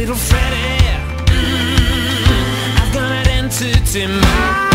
little Freddie. Mm, I've got an entity mind.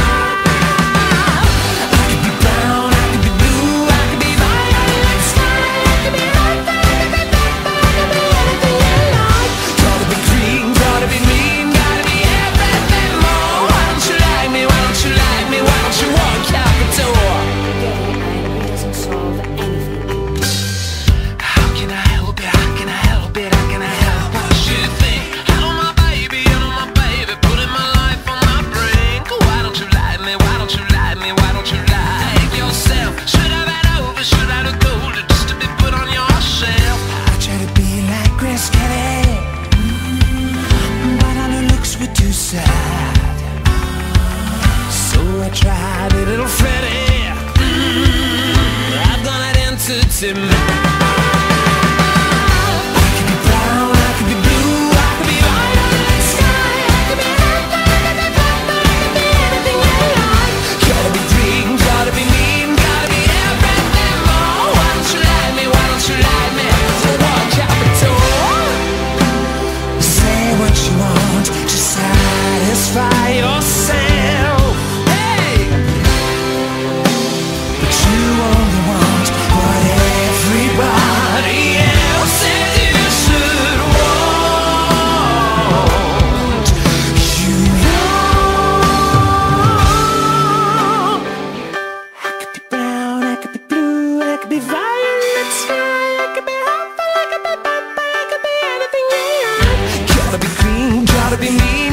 be too sad. So I tried a little Freddy. Mm, I've got an identity gotta be me.